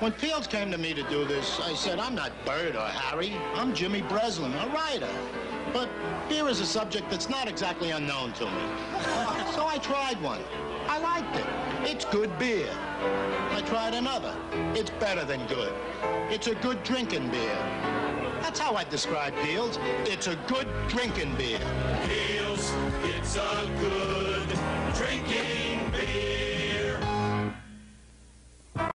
When Piels came to me to do this, I said, I'm not Bert or Harry. I'm Jimmy Breslin, a writer. But beer is a subject that's not exactly unknown to me. so I tried one. I liked it. It's good beer. I tried another. It's better than good. It's a good drinking beer. That's how I describe Piels. It's a good drinking beer. Piels, it's a good.